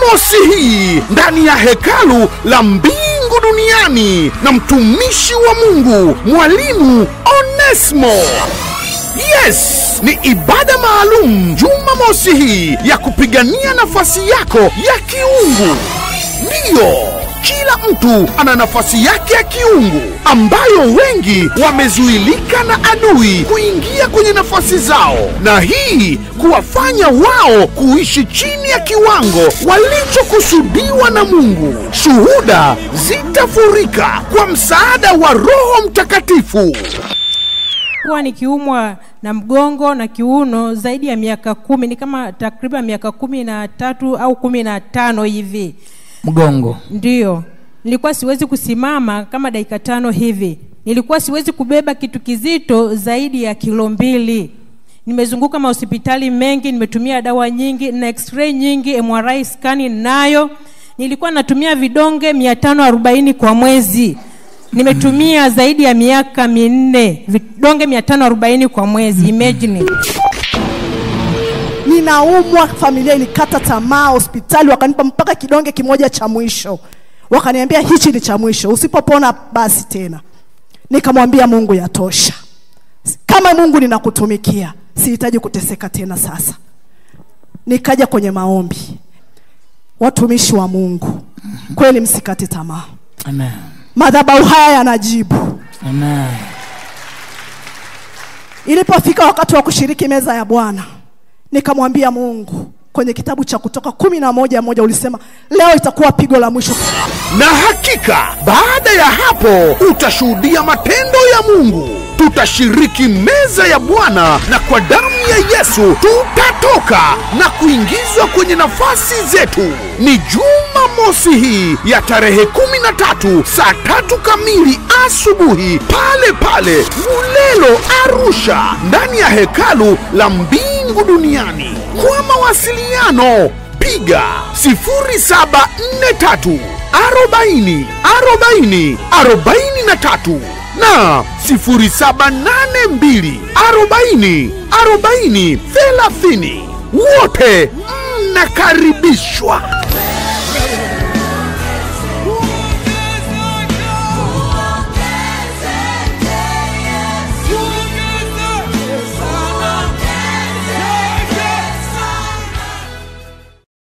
Jumamosi hii ndani ya hekalu la mbingu duniani na mtumishi wa Mungu mwalimu Onesmo. Yes, ni ibada maalum Jumamosi hii ya kupigania nafasi yako ya kiungu. Ndiyo, kila mtu ana nafasi yake ya kiungu ambayo wengi wamezuilika na adui kuingia kwenye nafasi zao, na hii kuwafanya wao kuishi chini ya kiwango walichokusudiwa na Mungu. Shuhuda zitafurika kwa msaada wa Roho Mtakatifu. kuwa nikiumwa na mgongo na kiuno zaidi ya miaka kumi ni kama takriban miaka kumi na tatu au kumi na tano hivi mgongo ndiyo nilikuwa siwezi kusimama kama dakika tano hivi. Nilikuwa siwezi kubeba kitu kizito zaidi ya kilo mbili. Nimezunguka mahospitali mengi nimetumia dawa nyingi na x-ray nyingi mri skani nayo nilikuwa natumia vidonge mia tano arobaini kwa mwezi. Nimetumia zaidi ya miaka minne. Vidonge mia tano arobaini kwa mwezi. Imagine. Ninaumwa familia ilikata tamaa hospitali wakanipa mpaka kidonge kimoja cha mwisho wakaniambia hichi ni cha mwisho. Usipopona basi tena. Nikamwambia mungu yatosha. Kama mungu ninakutumikia sihitaji kuteseka tena sasa. Nikaja kwenye maombi. Watumishi wa mungu kweli msikate tamaa. Amen. Madhabahu haya yanajibu. Amen. Ilipofika wakati wa kushiriki meza ya bwana nikamwambia mungu kwenye kitabu cha kutoka kumi na moja moja ulisema leo itakuwa pigo la mwisho. Na hakika baada ya hapo utashuhudia matendo ya mungu. Tutashiriki meza ya bwana na kwa damu ya yesu tutatoka na kuingizwa kwenye nafasi zetu. Ni juma mosi hii ya tarehe 13 saa tatu kamili asubuhi pale pale mulelo arusha ndani ya hekalu la mbingu duniani kwa mawasiliano. Piga 0743 40 40 43 na 0782 40 40 30 wote mnakaribishwa